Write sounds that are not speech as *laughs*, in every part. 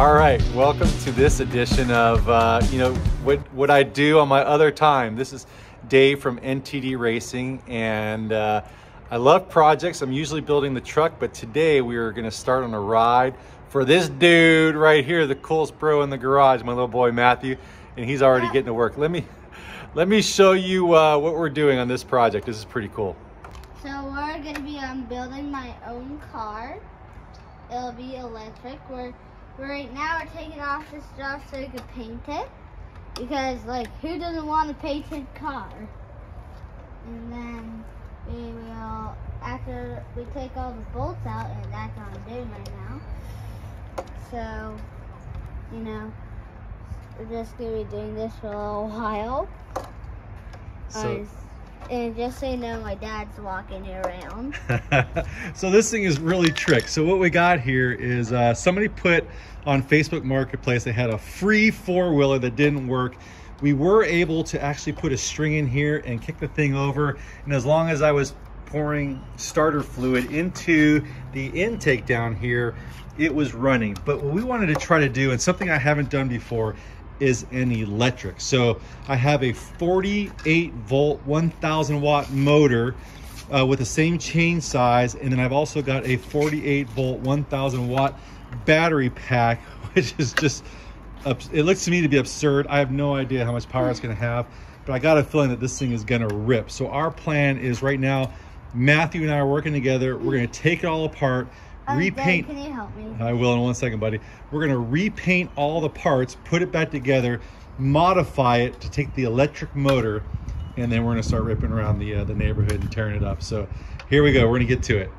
All right, welcome to this edition of uh, you know what what I do on my other time. This is Dave from NTD Racing, and uh, I love projects. I'm usually building the truck, but today we are going to start on a ride for this dude right here, the coolest bro in the garage, my little boy Matthew, and he's already getting to work. Let me let me show you uh, what we're doing on this project. This is pretty cool. So we're gonna be um, building my own car. It'll be electric. We're right now we're taking off the stuff so we can paint it. Because like who doesn't want a painted car? And then we will after we take all the bolts out and that's what I'm doing right now. So, you know, we're just gonna be doing this for a little while. So, and just so you know, my dad's walking around. *laughs* so this thing is really trick. So what we got here is uh, somebody put on Facebook Marketplace, they had a free four-wheeler that didn't work. We were able to actually put a string in here and kick the thing over. And as long as I was pouring starter fluid into the intake down here, it was running. But what we wanted to try to do, and something I haven't done before, is an electric. So I have a 48 volt, 1000 watt motor uh, with the same chain size. And then I've also got a 48 volt, 1000 watt battery pack, *laughs* which is just, it looks to me to be absurd. I have no idea how much power it's gonna have, but I got a feeling that this thing is gonna rip. So our plan is right now, Matthew and I are working together. We're gonna take it all apart, Um, repaint. Dad, can you help me? I will in one second, buddy. We're gonna repaint all the parts, put it back together, modify it to take the electric motor, and then we're gonna start ripping around the uh, the neighborhood and tearing it up. So here we go. We're gonna get to it.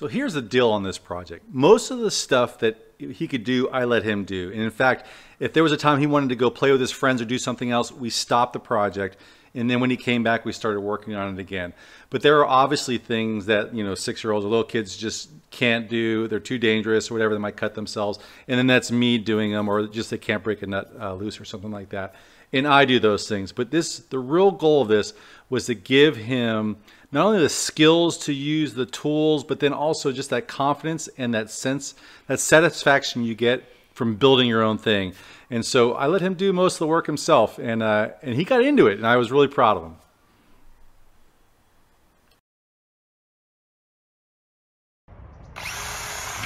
So here's the deal on this project. Most of the stuff that he could do, I let him do. And in fact, if there was a time he wanted to go play with his friends or do something else, we stopped the project. And then when he came back, we started working on it again. But there are obviously things that, you know, six-year-olds or little kids just can't do. They're too dangerous or whatever. They might cut themselves. And then that's me doing them or just they can't break a nut uh, loose or something like that. And I do those things. But this, the real goal of this was to give him not only the skills to use the tools, but then also just that confidence and that sense, that satisfaction you get from building your own thing. And so I let him do most of the work himself, and uh, and he got into it, and I was really proud of him.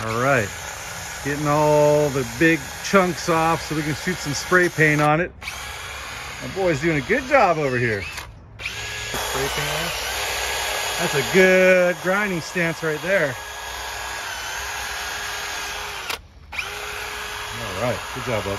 All right, getting all the big chunks off so we can shoot some spray paint on it. My boy's doing a good job over here. Spray paint on it. That's a good grinding stance right there. All right, good job, bud.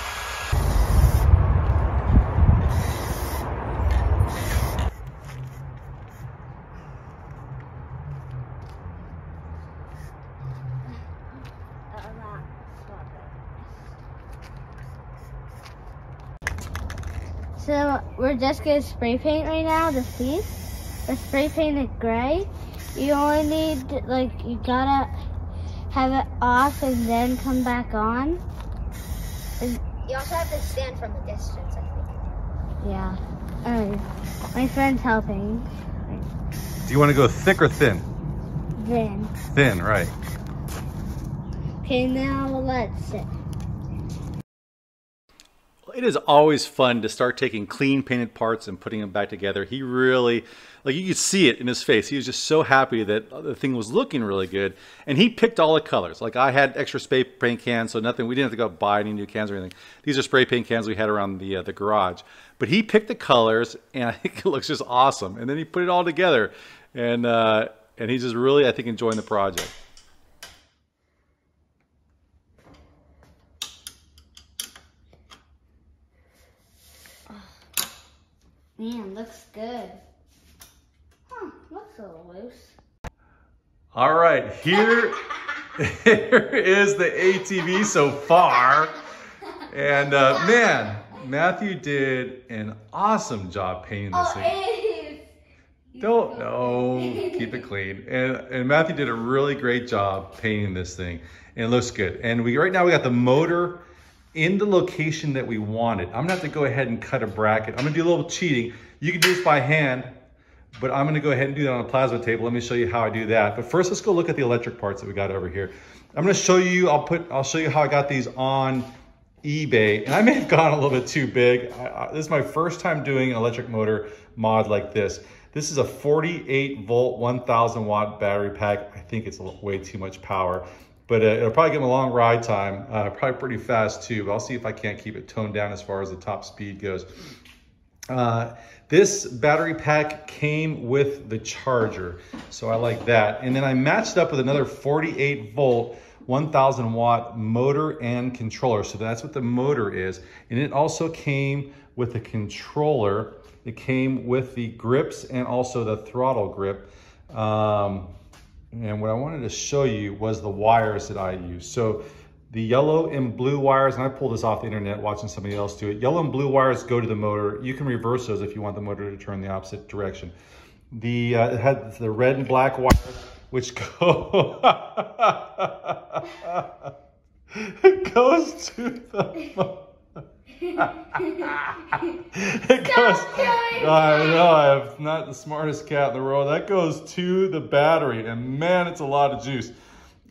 So we're just gonna spray paint right now the seat. We're spray painted gray. You only need like you gotta have it off and then come back on. You also have to stand from a distance, I think. Yeah. Alright. My friend's helping. Do you want to go thick or thin? Thin. Thin, right. Okay, now let's sit. It is always fun to start taking clean painted parts and putting them back together. He really, like you could see it in his face. He was just so happy that the thing was looking really good. And he picked all the colors. Like I had extra spray paint cans, so nothing, we didn't have to go buy any new cans or anything. These are spray paint cans we had around the, uh, the garage. But he picked the colors and I *laughs* think it looks just awesome. And then he put it all together. And, uh, and he's just really, I think, enjoying the project. Man, looks good. Huh, looks a little loose. All right, here, *laughs* here is the ATV so far. And uh, man, Matthew did an awesome job painting this thing. it is. Don't no, keep it clean. And and Matthew did a really great job painting this thing, and it looks good. And we right now we got the motor in the location that we wanted. I'm gonna have to go ahead and cut a bracket. I'm gonna do a little cheating. You can do this by hand, but I'm gonna go ahead and do that on a plasma table. Let me show you how I do that. But first, let's go look at the electric parts that we got over here. I'm gonna show you, I'll put, I'll show you how I got these on eBay. And I may have gone a little bit too big. I, I, this is my first time doing an electric motor mod like this. This is a 48 volt, 1000 watt battery pack. I think it's way too much power, but uh, it'll probably give them a long ride time, uh, probably pretty fast too, but I'll see if I can't keep it toned down as far as the top speed goes. Uh, this battery pack came with the charger, so I like that. And then I matched up with another 48 volt 1000 watt motor and controller. So that's what the motor is. And it also came with a controller. It came with the grips and also the throttle grip. Um, and what I wanted to show you was the wires that I use. So the yellow and blue wires, and I pulled this off the internet watching somebody else do it. Yellow and blue wires go to the motor. You can reverse those if you want the motor to turn the opposite direction. The uh, it had the red and black wires which *laughs* go *laughs* goes to the *laughs* it goes I know I'm not the smartest cat in the world that goes to the battery and man it's a lot of juice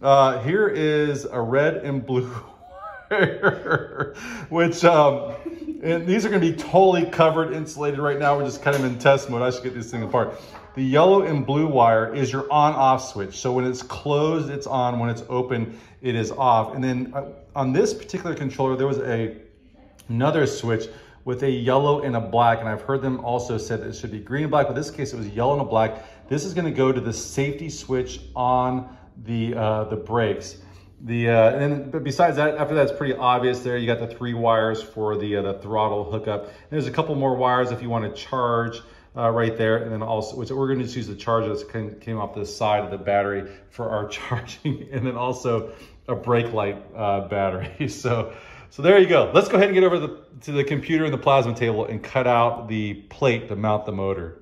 uh, here is a red and blue *laughs* wire. which um, and these are going to be totally covered insulated right now we're just kind of in test mode I should get this thing apart the yellow and blue wire is your on-off switch. So when it's closed, it's on. When it's open, it is off. And then uh, on this particular controller, there was a another switch with a yellow and a black. And I've heard them also said that it should be green and black, but in this case, it was yellow and a black. This is gonna go to the safety switch on the, uh, the brakes. The, uh, and but besides that, after that, it's pretty obvious there. You got the three wires for the, uh, the throttle hookup. And there's a couple more wires if you want to charge uh, right there. And then also, which we're going to just use the charger that came off the side of the battery for our *laughs* charging. And then also a brake light uh, battery. *laughs* So, so there you go. Let's go ahead and get over the, to the computer and the plasma table and cut out the plate to mount the motor.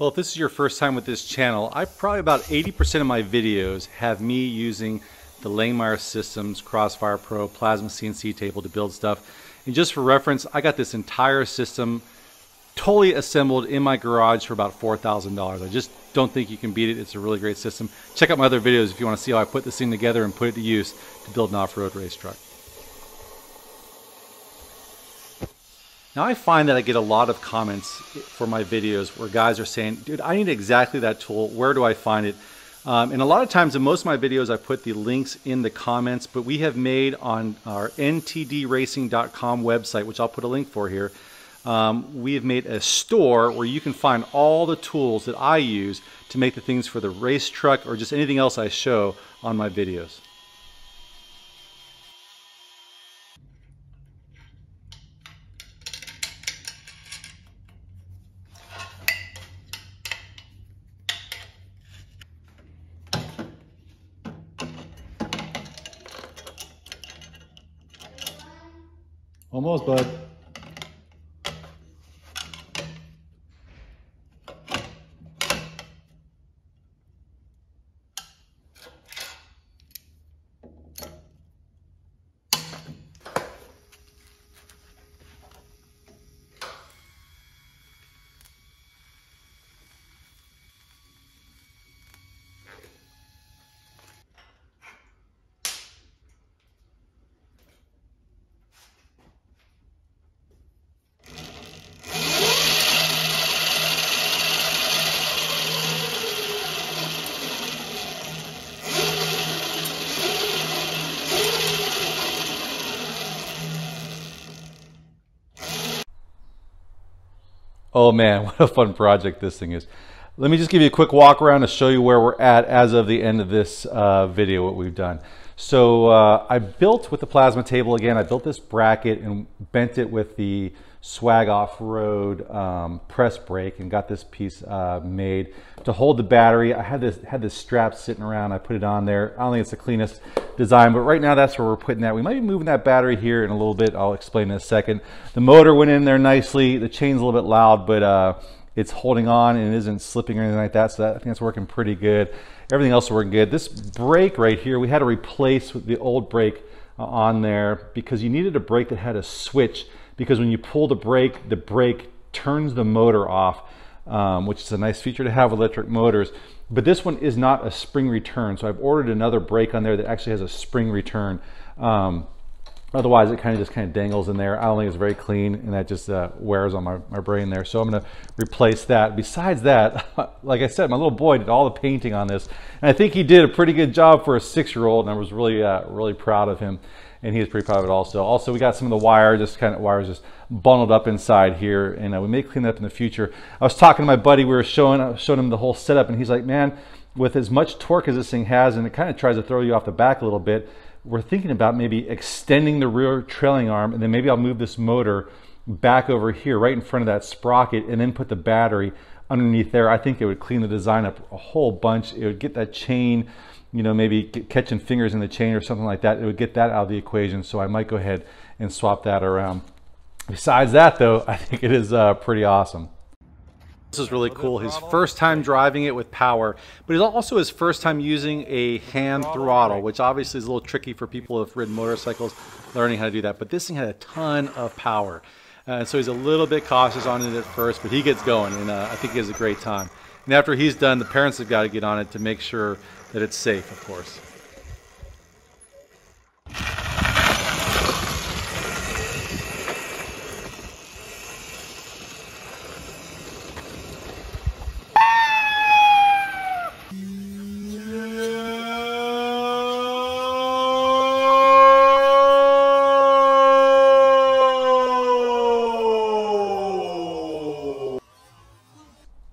Well, if this is your first time with this channel, I probably about 80% of my videos have me using the Langmuir Systems Crossfire Pro Plasma CNC table to build stuff. And just for reference, I got this entire system totally assembled in my garage for about $4,000. I just don't think you can beat it. It's a really great system. Check out my other videos if you want to see how I put this thing together and put it to use to build an off-road race truck. Now I find that I get a lot of comments for my videos where guys are saying, dude, I need exactly that tool. Where do I find it? Um, and a lot of times in most of my videos, I put the links in the comments, but we have made on our ntdracing.com website, which I'll put a link for here, um, we have made a store where you can find all the tools that I use to make the things for the race truck or just anything else I show on my videos. Almost, bud. Oh man, *laughs* what a fun project this thing is. Let me just give you a quick walk around to show you where we're at as of the end of this uh, video, what we've done. So uh, I built with the plasma table again, I built this bracket and bent it with the swag off-road um, press brake and got this piece uh, made to hold the battery. I had this had this strap sitting around. I put it on there. I don't think it's the cleanest design, but right now that's where we're putting that. We might be moving that battery here in a little bit. I'll explain in a second. The motor went in there nicely. The chain's a little bit loud, but uh, it's holding on and it isn't slipping or anything like that. So that, I think that's working pretty good. Everything else working good. This brake right here, we had to replace the old brake uh, on there because you needed a brake that had a switch because when you pull the brake, the brake turns the motor off, um, which is a nice feature to have electric motors. But this one is not a spring return. So I've ordered another brake on there that actually has a spring return. Um, Otherwise, it kind of just kind of dangles in there. I don't think it's very clean, and that just uh, wears on my, my brain there. So I'm going to replace that. Besides that, *laughs* like I said, my little boy did all the painting on this, and I think he did a pretty good job for a six-year-old, and I was really, uh, really proud of him, and he was pretty proud of it also. Also, we got some of the wire, just kind of wires just bundled up inside here, and uh, we may clean that up in the future. I was talking to my buddy, we were showing, showing him the whole setup, and he's like, man, with as much torque as this thing has, and it kind of tries to throw you off the back a little bit, we're thinking about maybe extending the rear trailing arm and then maybe I'll move this motor back over here right in front of that sprocket and then put the battery underneath there. I think it would clean the design up a whole bunch. It would get that chain, you know, maybe catching fingers in the chain or something like that. It would get that out of the equation. So I might go ahead and swap that around. Besides that though, *laughs* I think it is uh, pretty awesome. This is really cool. His first time driving it with power, but it's also his first time using a hand throttle, which obviously is a little tricky for people who have ridden motorcycles learning how to do that. But this thing had a ton of power. Uh, so he's a little bit cautious on it at first, but he gets going, and uh, I think he has a great time. And after he's done, the parents have got to get on it to make sure that it's safe, of course.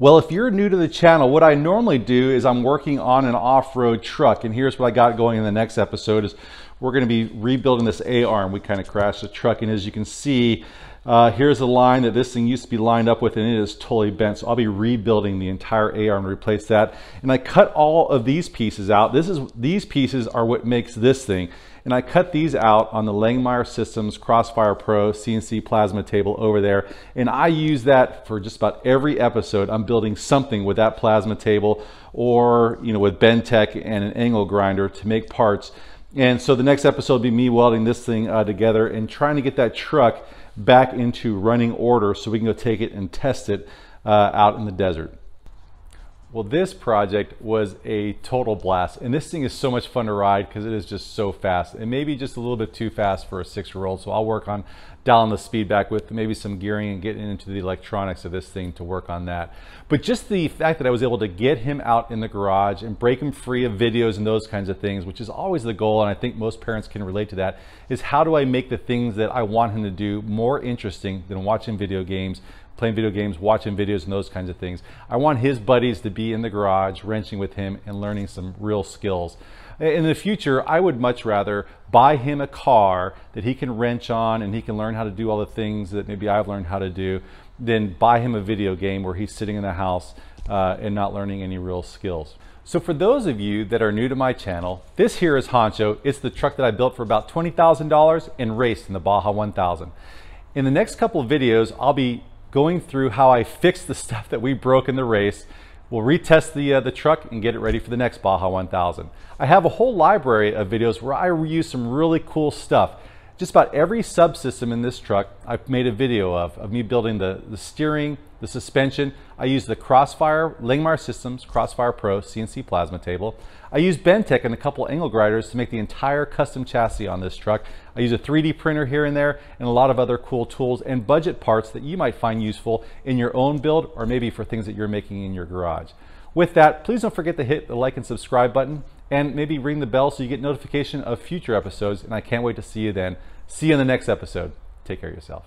Well, if you're new to the channel, what I normally do is I'm working on an off-road truck. And here's what I got going in the next episode is we're gonna be rebuilding this A-arm. We kind of crashed the truck. And as you can see, uh, here's a line that this thing used to be lined up with and it is totally bent. So I'll be rebuilding the entire A-arm to replace that. And I cut all of these pieces out. This is These pieces are what makes this thing. And I cut these out on the Langmuir Systems Crossfire Pro CNC plasma table over there. And I use that for just about every episode. I'm building something with that plasma table or, you know, with Bendtech and an angle grinder to make parts. And so the next episode will be me welding this thing uh, together and trying to get that truck back into running order so we can go take it and test it uh, out in the desert. Well, this project was a total blast. And this thing is so much fun to ride because it is just so fast. And maybe just a little bit too fast for a six-year-old. So I'll work on dialing the speed back with maybe some gearing and getting into the electronics of this thing to work on that. But just the fact that I was able to get him out in the garage and break him free of videos and those kinds of things, which is always the goal, and I think most parents can relate to that, is how do I make the things that I want him to do more interesting than watching video games playing video games, watching videos, and those kinds of things. I want his buddies to be in the garage, wrenching with him, and learning some real skills. In the future, I would much rather buy him a car that he can wrench on and he can learn how to do all the things that maybe I've learned how to do than buy him a video game where he's sitting in the house uh, and not learning any real skills. So for those of you that are new to my channel, this here is Honcho. It's the truck that I built for about $20,000 and raced in the Baja 1000. In the next couple of videos, I'll be going through how I fixed the *laughs* stuff that we broke in the race. We'll retest the, uh, the truck and get it ready for the next Baja 1000. I have a whole library of videos where I reuse some really cool stuff. Just about every subsystem in this truck I've made a video of, of me building the, the steering, the suspension. I use the Crossfire, Langmuir Systems Crossfire Pro CNC plasma table. I use Bendtech and a couple angle grinders to make the entire custom chassis on this truck. I use a 3D printer here and there and a lot of other cool tools and budget parts that you might find useful in your own build or maybe for things that you're making in your garage. With that, please don't forget to hit the like and subscribe button and maybe ring the bell so you get notification of future episodes and I can't wait to see you then. See you in the next episode. Take care of yourself.